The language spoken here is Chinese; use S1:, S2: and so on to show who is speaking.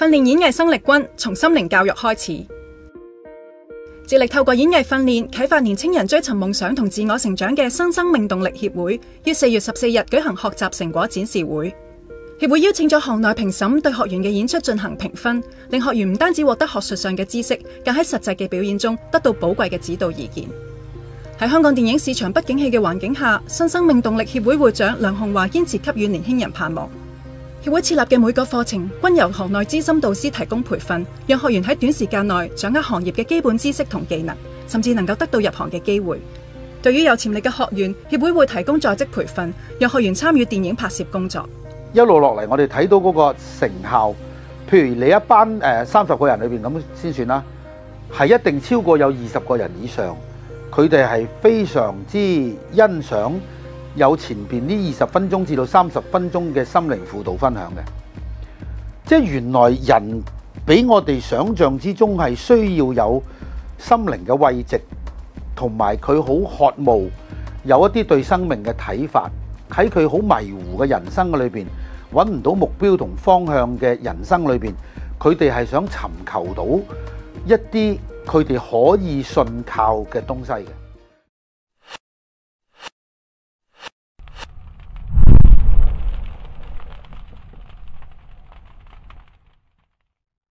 S1: 訓練演藝生力軍，從心靈教育開始，致力透過演藝訓練啟發年青人追尋夢想同自我成長嘅新生命動力協會，於四月十四日舉行學習成果展示會。協會邀請咗行內評審對學員嘅演出進行評分，令學員唔單止獲得學術上嘅知識，更喺實際嘅表演中得到寶貴嘅指導意見。喺香港電影市場不景氣嘅環境下，新生命動力協會會長梁鴻華堅持給予年輕人盼望。協會設立嘅每個課程均由行內資深導師提供培訓，讓學員喺短時間內掌握行業嘅基本知識同技能，甚至能夠得到入行嘅機會。對於有潛力嘅學員，協會會提供在職培訓，讓學員參與電影拍攝工作。
S2: 一路落嚟，我哋睇到嗰個成效，譬如你一班诶三十個人裏邊咁先算啦，係一定超過有二十個人以上，佢哋係非常之欣賞。有前邊呢二十分鐘至到三十分鐘嘅心靈輔導分享嘅，即係原來人比我哋想象之中係需要有心靈嘅慰藉，同埋佢好渴慕有一啲對生命嘅睇法。喺佢好迷糊嘅人生嘅裏邊，揾唔到目標同方向嘅人生裏邊，佢哋係想尋求到一啲佢哋可以信靠嘅東西嘅。